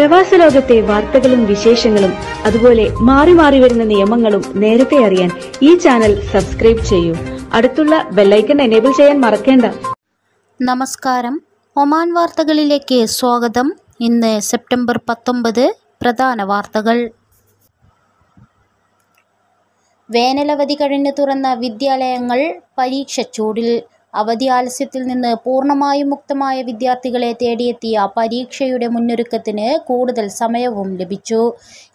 പ്രവാസ ലോകത്തെ വാർത്തകളും വിശേഷങ്ങളും അതുപോലെ മാറി മാറി വരുന്ന നിയമങ്ങളും നേരത്തെ അറിയാൻ ഈ ചാനൽ സബ്സ്ക്രൈബ് ചെയ്യൂ. അടുത്തുള്ള ബെല്ലൈക്കൺ എനേബിൾ ചെയ്യാൻ മറക്കേണ്ട. നമസ്കാരം. ഒമാൻ വാർത്തകളിലേക്ക് സ്വാഗതം. ഇന്ന് സെപ്റ്റംബർ പത്തൊമ്പത് പ്രധാന വാർത്തകൾ. വേനലവധി കഴിഞ്ഞ് തുറന്ന വിദ്യാലയങ്ങൾ പരീക്ഷച്ചൂടിൽ അവധി ആലസ്യത്തിൽ നിന്ന് പൂർണമായും മുക്തമായ വിദ്യാർത്ഥികളെ തേടിയെത്തിയ പരീക്ഷയുടെ മുന്നൊരുക്കത്തിന് കൂടുതൽ സമയവും ലഭിച്ചു.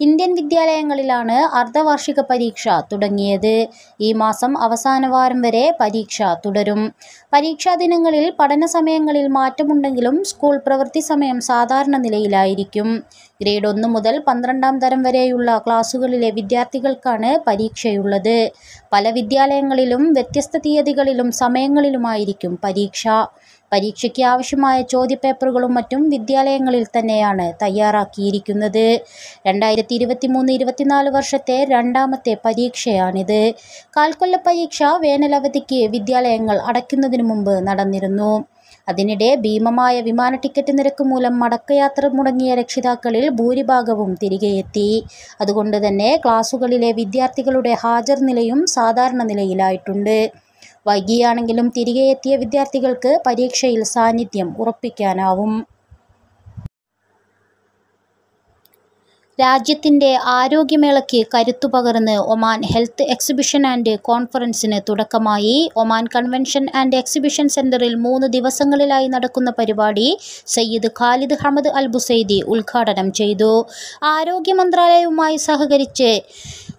ഇന്ത്യൻ വിദ്യാലയങ്ങളിലാണ് അർദ്ധവാർഷിക പരീക്ഷ തുടങ്ങിയത്. ഈ മാസം അവസാന വാരം വരെ പരീക്ഷ തുടരും. പരീക്ഷാ ദിനങ്ങളിൽ പഠന സമയങ്ങളിൽ മാറ്റമുണ്ടെങ്കിലും സ്കൂൾ പ്രവൃത്തി സമയം സാധാരണ നിലയിലായിരിക്കും. ഗ്രേഡ് ഒന്ന് മുതൽ പന്ത്രണ്ടാം തരം വരെയുള്ള ക്ലാസ്സുകളിലെ വിദ്യാർത്ഥികൾക്കാണ് പരീക്ഷയുള്ളത്. പല വിദ്യാലയങ്ങളിലും വ്യത്യസ്ത തീയതികളിലും സമയങ്ങളിലുമായിരിക്കും പരീക്ഷ. പരീക്ഷയ്ക്ക് ആവശ്യമായ ചോദ്യപേപ്പറുകളും മറ്റും വിദ്യാലയങ്ങളിൽ തന്നെയാണ് തയ്യാറാക്കിയിരിക്കുന്നത്. രണ്ടായിരത്തി ഇരുപത്തി മൂന്ന് ഇരുപത്തിനാല് വർഷത്തെ രണ്ടാമത്തെ പരീക്ഷയാണിത്. കാൽക്കൊല്ല പരീക്ഷ വേനലവധിക്ക് വിദ്യാലയങ്ങൾ അടയ്ക്കുന്നതിന് മുമ്പ് നടന്നിരുന്നു. അതിനിടെ ഭീമമായ വിമാന ടിക്കറ്റ് നിരക്ക് മൂലം മടക്കയാത്ര മുടങ്ങിയ രക്ഷിതാക്കളിൽ ഭൂരിഭാഗവും തിരികെയെത്തി. അതുകൊണ്ട് തന്നെ ക്ലാസുകളിലെ വിദ്യാർത്ഥികളുടെ ഹാജർ നിലയും സാധാരണ നിലയിലായിട്ടുണ്ട്. വൈകിയാണെങ്കിലും തിരികെ എത്തിയ വിദ്യാർത്ഥികൾക്ക് പരീക്ഷയിൽ സാന്നിധ്യം ഉറപ്പിക്കാനാവും. രാജ്യത്തിന്റെ ആരോഗ്യമേളയ്ക്ക് കരുത്തു പകർന്ന് ഒമാൻ ഹെൽത്ത് എക്സിബിഷൻ ആൻഡ് കോൺഫറൻസിന് തുടക്കമായി. ഒമാൻ കൺവെൻഷൻ ആൻഡ് എക്സിബിഷൻ സെന്ററിൽ മൂന്ന് ദിവസങ്ങളിലായി നടക്കുന്ന പരിപാടി Sayyid Khalid Hamad Al Busaidi ഉദ്ഘാടനം ചെയ്തു. ആരോഗ്യ മന്ത്രാലയവുമായി സഹകരിച്ച്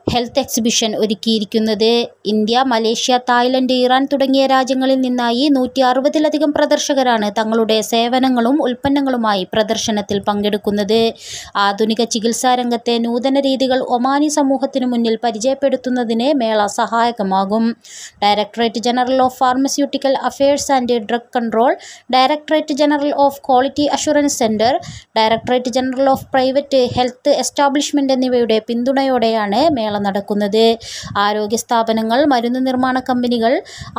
ഹെൽത്ത് എക്സിബിഷൻ ഒരുക്കിയിരിക്കുന്നത് ഇന്ത്യ മലേഷ്യ തായ്ലൻഡ് ഇറാൻ തുടങ്ങിയ രാജ്യങ്ങളിൽ നിന്നായി നൂറ്റി അറുപതിലധികം പ്രദർശകരാണ് തങ്ങളുടെ സേവനങ്ങളും ഉൽപ്പന്നങ്ങളുമായി പ്രദർശനത്തിൽ പങ്കെടുക്കുന്നത്. ആധുനിക ചികിത്സാ രംഗത്തെ നൂതന രീതികൾ ഒമാനി സമൂഹത്തിനു മുന്നിൽ പരിചയപ്പെടുത്തുന്നതിന് മേള സഹായകമാകും. Directorate general of pharmaceutical affairs and drug control directorate general of quality assurance centre directorate general of private health establishment എന്നിവയുടെ പിന്തുണയോടെയാണ് മേള നടക്കുന്നത്. ആരോഗ്യ സ്ഥാപനങ്ങൾ മരുന്ന് നിർമ്മാണ കമ്പനികൾ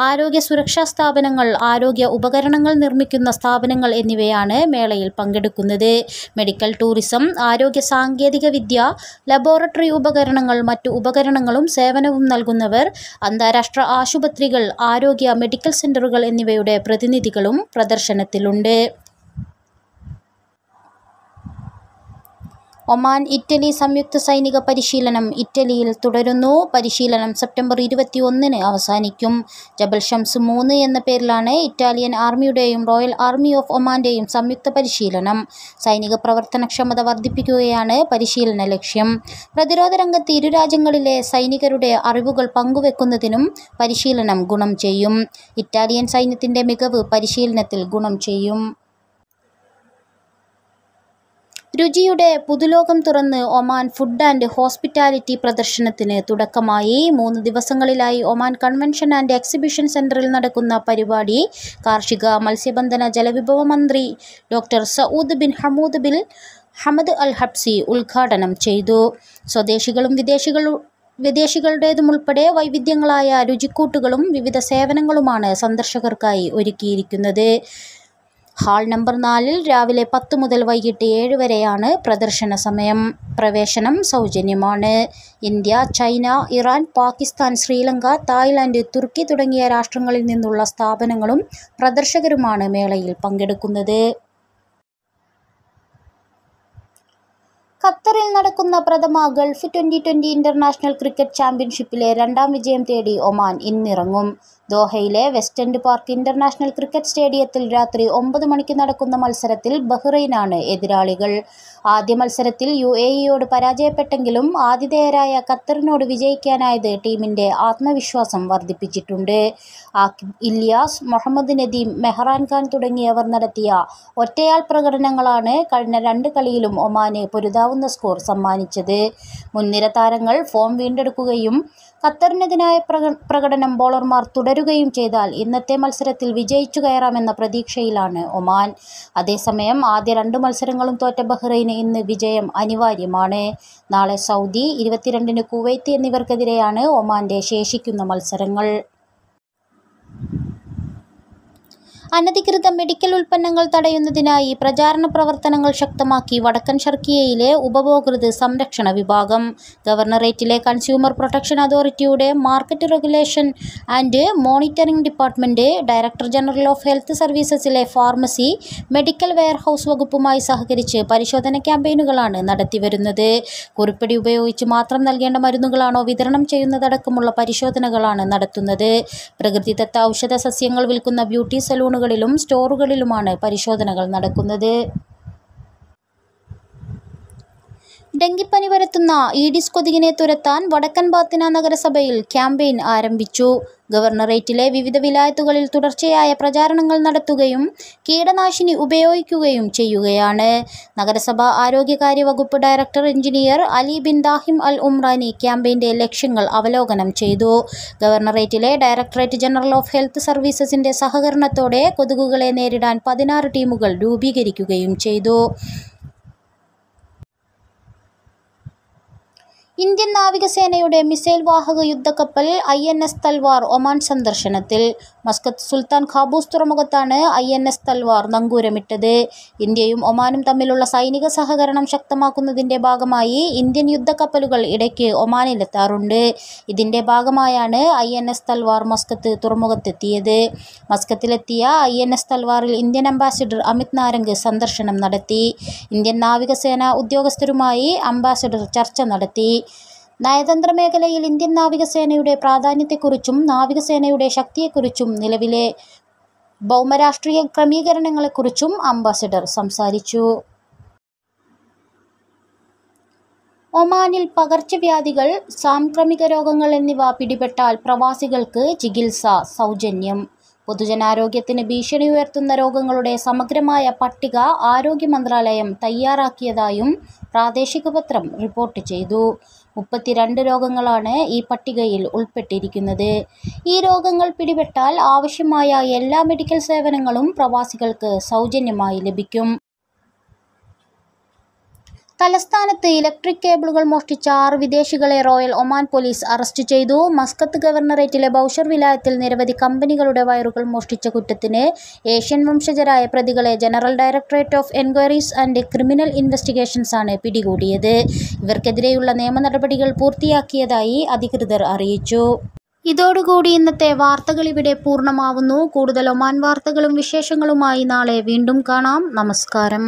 ആരോഗ്യ സുരക്ഷാ സ്ഥാപനങ്ങൾ ആരോഗ്യ ഉപകരണങ്ങൾ നിർമ്മിക്കുന്ന സ്ഥാപനങ്ങൾ എന്നിവയാണ് മേളയിൽ പങ്കെടുക്കുന്നത്. മെഡിക്കൽ ടൂറിസം ആരോഗ്യ സാങ്കേതിക വിദ്യ ലബോറട്ടറി ഉപകരണങ്ങൾ മറ്റു ഉപകരണങ്ങളും സേവനവും നൽകുന്നവർ അന്താരാഷ്ട്ര ആശുപത്രികൾ ആരോഗ്യ മെഡിക്കൽ സെന്ററുകൾ എന്നിവയുടെ പ്രതിനിധികളും പ്രദർശനത്തിലുണ്ട്. ഒമാൻ ഇറ്റലി സംയുക്ത സൈനിക പരിശീലനം ഇറ്റലിയിൽ തുടരുന്നു. പരിശീലനം സെപ്റ്റംബർ ഇരുപത്തി ഒന്നിന് അവസാനിക്കും. ജബൽ ഷംസ് മൂന്ന് എന്ന പേരിലാണ് ഇറ്റാലിയൻ ആർമിയുടെയും റോയൽ ആർമി ഓഫ് ഒമാന്റെയും സംയുക്ത പരിശീലനം. സൈനിക പ്രവർത്തനക്ഷമത വർദ്ധിപ്പിക്കുകയാണ് പരിശീലന ലക്ഷ്യം. പ്രതിരോധ രംഗത്ത് ഇരു രാജ്യങ്ങളിലെ സൈനികരുടെ അറിവുകൾ പങ്കുവെക്കുന്നതിനും പരിശീലനം ഗുണം ചെയ്യും. ഇറ്റാലിയൻ സൈന്യത്തിന്റെ മികവ് പരിശീലനത്തിൽ ഗുണം ചെയ്യും. രുചിയുടെ പുതുലോകം തുറന്ന് ഒമാൻ ഫുഡ് ആൻഡ് ഹോസ്പിറ്റാലിറ്റി പ്രദർശനത്തിന് തുടക്കമായി. മൂന്ന് ദിവസങ്ങളിലായി ഒമാൻ കൺവെൻഷൻ ആൻഡ് എക്സിബിഷൻ സെന്ററിൽ നടക്കുന്ന പരിപാടി കാർഷിക മത്സ്യബന്ധന ജലവിഭവ മന്ത്രി doctor Saud bin Hamood bin Hamad Al Habsi ഉദ്ഘാടനം ചെയ്തു. സ്വദേശികളും വിദേശികളും വിദേശികളുടേതുമുൾപ്പെടെ വൈവിധ്യങ്ങളായ രുചിക്കൂട്ടുകളും വിവിധ സേവനങ്ങളുമാണ് സന്ദർശകർക്കായി ഒരുക്കിയിരിക്കുന്നത്. ഹാൾ നമ്പർ നാലിൽ രാവിലെ പത്ത് മുതൽ വൈകിട്ട് ഏഴ് വരെയാണ് പ്രദർശന സമയം. പ്രവേശനം സൗജന്യമാണ്. India China Iran Pakistan Sri Lanka Thailand Turkey തുടങ്ങിയ രാഷ്ട്രങ്ങളിൽ നിന്നുള്ള സ്ഥാപനങ്ങളും പ്രദർശകരുമാണ് മേളയിൽ പങ്കെടുക്കുന്നത്. ഖത്തറിൽ നടക്കുന്ന പ്രഥമ Gulf twenty twenty international cricket ചാമ്പ്യൻഷിപ്പിലെ രണ്ടാം വിജയം തേടി ഒമാൻ ഇന്നിറങ്ങും. ദോഹയിലെ West End Park international cricket സ്റ്റേഡിയത്തിൽ രാത്രി ഒമ്പത് മണിക്ക് നടക്കുന്ന മത്സരത്തിൽ ബഹ്റൈനാണ് എതിരാളികൾ. ആദ്യ മത്സരത്തിൽ യു എ ഇയോട് പരാജയപ്പെട്ടെങ്കിലും ആതിഥേയരായ ഖത്തറിനോട് വിജയിക്കാനായത് ടീമിന്റെ ആത്മവിശ്വാസം വർദ്ധിപ്പിച്ചിട്ടുണ്ട്. ഇല്യാസ് മുഹമ്മദ് നദീം മെഹ്റാൻ ഖാൻ തുടങ്ങിയവർ നടത്തിയ ഒറ്റയാൾ പ്രകടനങ്ങളാണ് കഴിഞ്ഞ രണ്ട് കളിയിലും ഒമാനെ പൊരുതാവുന്ന സ്കോർ സമ്മാനിച്ചത്. മുൻനിര താരങ്ങൾ ഫോം വീണ്ടെടുക്കുകയും ഖത്തറിനെതിരായ പ്രക പ്രകടനം ബോളർമാർ തുടരുകയും ചെയ്താൽ ഇന്നത്തെ മത്സരത്തിൽ വിജയിച്ചു കയറാമെന്ന പ്രതീക്ഷയിലാണ് ഒമാൻ. അതേസമയം ആദ്യ രണ്ട് മത്സരങ്ങളും തോറ്റ ബഹ്റൈന് ഇന്ന് വിജയം അനിവാര്യമാണ്. നാളെ സൗദി ഇരുപത്തിരണ്ടിന് കുവൈത്ത് എന്നിവർക്കെതിരെയാണ് ഒമാന്റെ ശേഷിക്കുന്ന മത്സരങ്ങൾ. അനധികൃത മെഡിക്കൽ ഉൽപ്പന്നങ്ങൾ തടയുന്നതിനായി പ്രചാരണ പ്രവർത്തനങ്ങൾ ശക്തമാക്കി വടക്കൻ ഷർക്കിയയിലെ ഉപഭോക്തൃ സംരക്ഷണ വിഭാഗം. ഗവർണറേറ്റിലെ കൺസ്യൂമർ പ്രൊട്ടക്ഷൻ അതോറിറ്റിയുടെ market regulation and monitoring department director general of health സർവീസസിലെ pharmacy medical warehouse വകുപ്പുമായി സഹകരിച്ച് പരിശോധന ക്യാമ്പയിനുകളാണ് നടത്തിവരുന്നത്. കുറിപ്പടി ഉപയോഗിച്ച് മാത്രം നൽകേണ്ട മരുന്നുകളാണോ വിതരണം ചെയ്യുന്നതടക്കമുള്ള പരിശോധനകളാണ് നടത്തുന്നത്. പ്രകൃതിദത്ത ഔഷധ സസ്യങ്ങൾ വിൽക്കുന്ന ബ്യൂട്ടി സലൂണുകളിലും സ്റ്റോറുകളിലുമാണ് പരിശോധനകൾ നടക്കുന്നത്. ഡെങ്കിപ്പനി പരത്തുന്ന ഈഡിസ് കൊതുകിനെ തുരത്താൻ വടക്കൻ ബാത്തിന നഗരസഭയിൽ ക്യാമ്പയിൻ ആരംഭിച്ചു. ഗവർണറേറ്റിലെ വിവിധ വിലായത്തുകളിൽ തുടർച്ചയായ പ്രചാരണങ്ങൾ നടത്തുകയും കീടനാശിനി ഉപയോഗിക്കുകയും ചെയ്യുകയാണ്. നഗരസഭ ആരോഗ്യകാര്യ വകുപ്പ് director engineer Ali bin Dahim al Umrani ക്യാമ്പയിന്റെ ലക്ഷ്യങ്ങൾ അവലോകനം ചെയ്തു. ഗവർണറേറ്റിലെ ഡയറക്ടറേറ്റ് ജനറൽ ഓഫ് ഹെൽത്ത് സർവീസസിന്റെ സഹകരണത്തോടെ കൊതുകുകളെ നേരിടാൻ പതിനാറ് ടീമുകൾ രൂപീകരിക്കുകയും ചെയ്തു. ഇന്ത്യൻ നാവികസേനയുടെ മിസൈൽ വാഹക യുദ്ധക്കപ്പൽ I N S Talwar Oman സന്ദർശനത്തിൽ. മസ്കത്ത് സുൽത്താൻ ഖാബൂസ് തുറമുഖത്താണ് ഐ എൻ എസ് തൽവാർ നങ്കൂരമിട്ടത്. ഇന്ത്യയും ഒമാനും തമ്മിലുള്ള സൈനിക സഹകരണം ശക്തമാക്കുന്നതിന്റെ ഭാഗമായി ഇന്ത്യൻ യുദ്ധക്കപ്പലുകൾ ഇടയ്ക്ക് ഒമാനിലെത്താറുണ്ട്. ഇതിന്റെ ഭാഗമായാണ് I N S Talwar Muscat തുറമുഖത്തെത്തിയത്. മസ്കത്തിലെത്തിയ ഐ എൻ എസ് തൽവാറിൽ ഇന്ത്യൻ അംബാസിഡർ അമിത് നാരംഗ് സന്ദർശനം നടത്തി. ഇന്ത്യൻ നാവികസേന ഉദ്യോഗസ്ഥരുമായി അംബാസിഡർ ചർച്ച നടത്തി. നയതന്ത്ര മേഖലയിൽ ഇന്ത്യൻ നാവികസേനയുടെ പ്രാധാന്യത്തെക്കുറിച്ചും നാവികസേനയുടെ ശക്തിയെക്കുറിച്ചും നിലവിലെ ഭൗമരാഷ്ട്രീയ ക്രമീകരണങ്ങളെക്കുറിച്ചും അംബാസിഡർ സംസാരിച്ചു. ഒമാനിൽ പകർച്ചവ്യാധികൾ സാംക്രമിക രോഗങ്ങൾ എന്നിവ പിടിപെട്ടാൽ പ്രവാസികൾക്ക് ചികിത്സ സൗജന്യം. പൊതുജനാരോഗ്യത്തിന് ഭീഷണി ഉയർത്തുന്ന രോഗങ്ങളുടെ സമഗ്രമായ പട്ടിക ആരോഗ്യ മന്ത്രാലയം തയ്യാറാക്കിയതായും പ്രാദേശിക പത്രം റിപ്പോർട്ട് ചെയ്തു. മുപ്പത്തിരണ്ട് രോഗങ്ങളാണ് ഈ പട്ടികയിൽ ഉൾപ്പെട്ടിരിക്കുന്നത്. ഈ രോഗങ്ങൾ പിടിപെട്ടാൽ ആവശ്യമായ എല്ലാ മെഡിക്കൽ സേവനങ്ങളും പ്രവാസികൾക്ക് സൗജന്യമായി ലഭിക്കും. തലസ്ഥാനത്ത് ഇലക്ട്രിക് കേബിളുകൾ മോഷ്ടിച്ച ആറ് വിദേശികളെ റോയൽ ഒമാൻ പോലീസ് അറസ്റ്റ് ചെയ്തു. മസ്കത്ത് ഗവർണറേറ്റിലെ ബൗഷർ വിലായത്തിൽ നിരവധി കമ്പനികളുടെ വയറുകൾ മോഷ്ടിച്ച കുറ്റത്തിന് ഏഷ്യൻ വംശജരായ പ്രതികളെ general directorate of enquiries and criminal investigations ആണ് പിടികൂടിയത്. ഇവർക്കെതിരെയുള്ള നിയമ നടപടികൾ പൂർത്തിയാക്കിയതായി അധികൃതർ അറിയിച്ചു. ഇതോടുകൂടി ഇന്നത്തെ വാർത്തകൾ ഇവിടെ പൂർണമാവുന്നു. കൂടുതൽ ഒമാൻ വാർത്തകളും വിശേഷങ്ങളുമായി നാളെ വീണ്ടും കാണാം. നമസ്കാരം.